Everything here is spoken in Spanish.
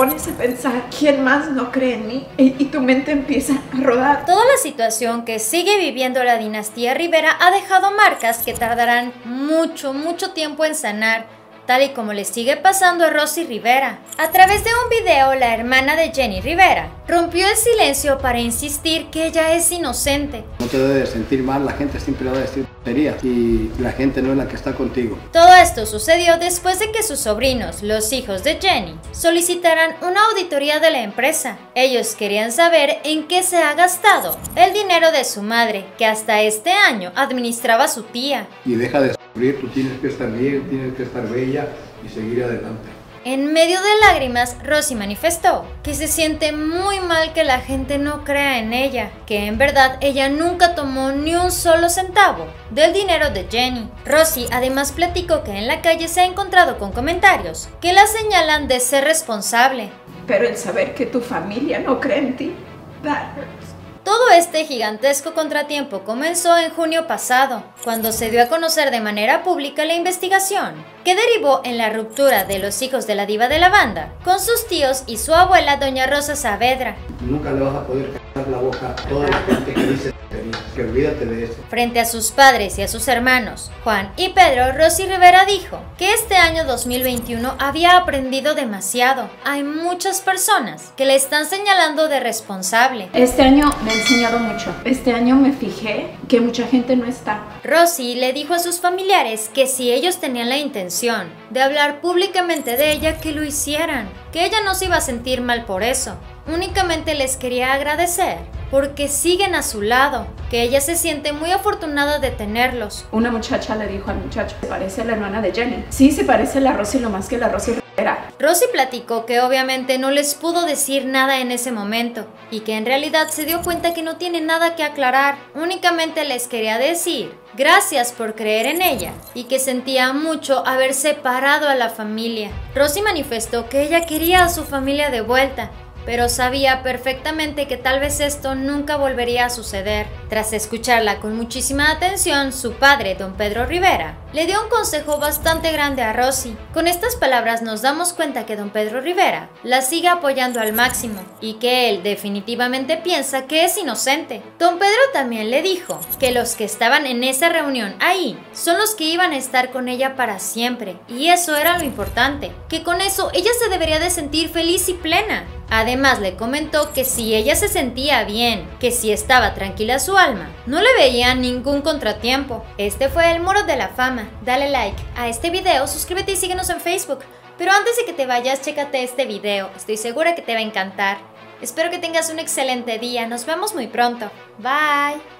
pones a pensar, ¿quién más no cree en mí? Y, y tu mente empieza a rodar. Toda la situación que sigue viviendo la dinastía Rivera ha dejado marcas que tardarán mucho, mucho tiempo en sanar tal y como le sigue pasando a Rosy Rivera. A través de un video, la hermana de Jenny Rivera rompió el silencio para insistir que ella es inocente. No te debes sentir mal, la gente siempre va a decir tonterías y la gente no es la que está contigo. Todo esto sucedió después de que sus sobrinos, los hijos de Jenny, solicitaran una auditoría de la empresa. Ellos querían saber en qué se ha gastado el dinero de su madre, que hasta este año administraba su tía. Y deja de sufrir, tú tienes que estar bien, tienes que estar bella y seguir adelante. En medio de lágrimas, Rosy manifestó que se siente muy mal que la gente no crea en ella, que en verdad ella nunca tomó ni un solo centavo del dinero de Jenny. Rosy además platicó que en la calle se ha encontrado con comentarios que la señalan de ser responsable. Pero el saber que tu familia no cree en ti, este gigantesco contratiempo comenzó en junio pasado, cuando se dio a conocer de manera pública la investigación, que derivó en la ruptura de los hijos de la diva de la banda, con sus tíos y su abuela doña Rosa Saavedra. Nunca le vas a poder la boca a toda la gente que dice que olvídate de eso. Frente a sus padres y a sus hermanos, Juan y Pedro, Rosy Rivera dijo que este año 2021 había aprendido demasiado. Hay muchas personas que le están señalando de responsable. Este año me ha enseñado mucho. Este año me fijé que mucha gente no está. Rosy le dijo a sus familiares que si ellos tenían la intención de hablar públicamente de ella, que lo hicieran, que ella no se iba a sentir mal por eso. Únicamente les quería agradecer porque siguen a su lado, que ella se siente muy afortunada de tenerlos. Una muchacha le dijo al muchacho, se parece a la hermana de Jenny. Sí, se parece a la Rosy lo más que la Rosy era. Rosy platicó que obviamente no les pudo decir nada en ese momento y que en realidad se dio cuenta que no tiene nada que aclarar. Únicamente les quería decir gracias por creer en ella y que sentía mucho haber separado a la familia. Rosy manifestó que ella quería a su familia de vuelta pero sabía perfectamente que tal vez esto nunca volvería a suceder. Tras escucharla con muchísima atención, su padre, don Pedro Rivera, le dio un consejo bastante grande a Rosy. Con estas palabras nos damos cuenta que don Pedro Rivera la sigue apoyando al máximo y que él definitivamente piensa que es inocente. Don Pedro también le dijo que los que estaban en esa reunión ahí son los que iban a estar con ella para siempre y eso era lo importante, que con eso ella se debería de sentir feliz y plena. Además le comentó que si ella se sentía bien, que si estaba tranquila su alma, no le veía ningún contratiempo. Este fue el Muro de la Fama. Dale like a este video, suscríbete y síguenos en Facebook. Pero antes de que te vayas, chécate este video, estoy segura que te va a encantar. Espero que tengas un excelente día, nos vemos muy pronto. Bye.